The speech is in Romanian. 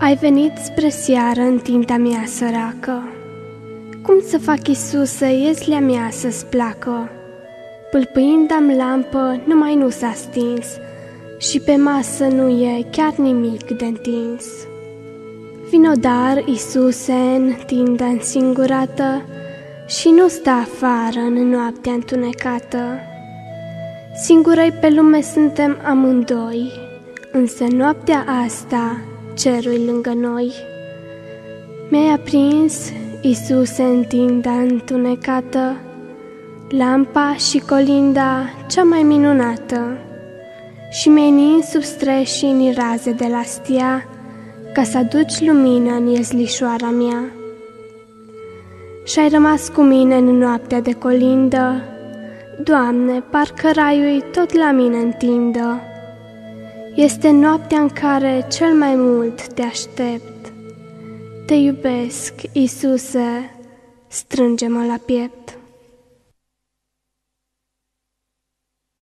Ai venit spre seară în tinta mea săracă. Cum să fac, Iisuse, ieslea mea să-ți placă? Pâlpâind-am lampă, numai nu s-a stins Și pe masă nu e chiar nimic de întins. Vino dar, Iisuse, în tinda însingurată Și nu sta afară în noaptea întunecată. Singurăi pe lume suntem amândoi, Însă noaptea asta cerul lângă noi. Mi-ai aprins, Iisuse, în tinda întunecată, lampa și colinda cea mai minunată și mi-ai nins sub streșini raze de la stia ca să aduci lumină în iezlișoara mea. Și-ai rămas cu mine în noaptea de colindă, Doamne, parcă raiul tot la mine întindă. Este noaptea în care cel mai mult te aștept. Te iubesc, Iisuse, strânge-mă la piept.